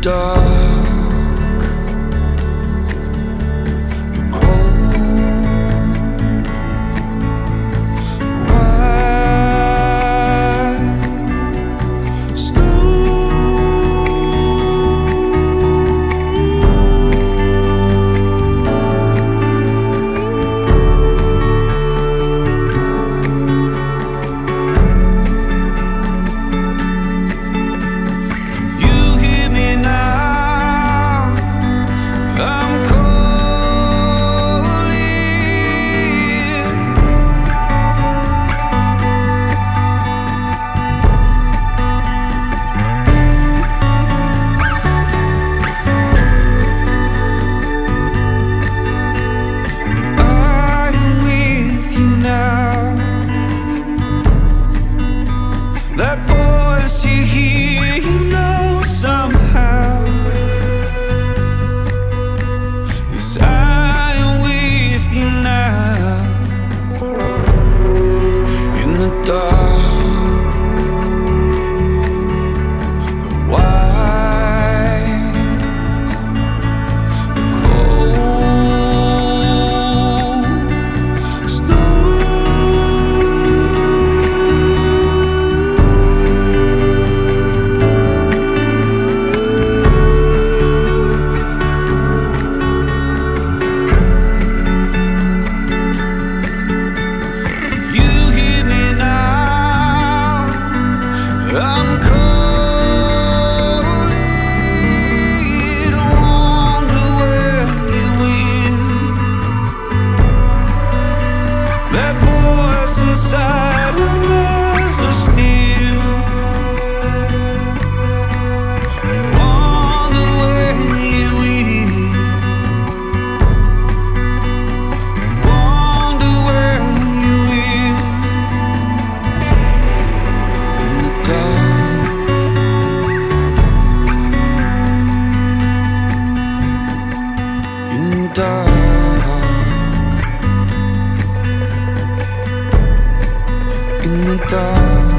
dark. door. dark. In the dark.